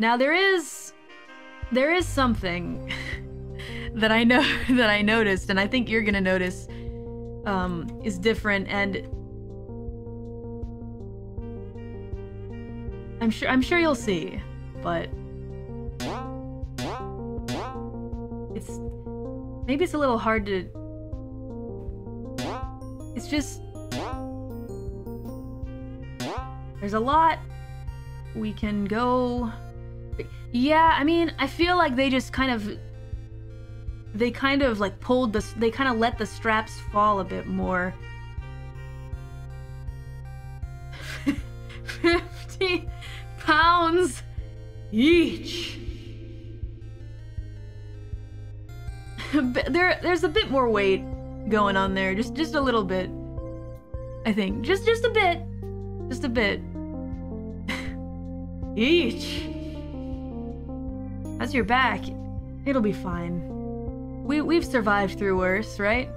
Now there is there is something that I know that I noticed and I think you're going to notice um is different and I'm sure I'm sure you'll see, but it's maybe it's a little hard to it's just there's a lot we can go yeah i mean i feel like they just kind of they kind of like pulled the they kind of let the straps fall a bit more. 50 pounds each. There there's a bit more weight going on there just just a little bit i think. Just just a bit. Just a bit. Each that's your back it'll be fine. We we've survived through worse right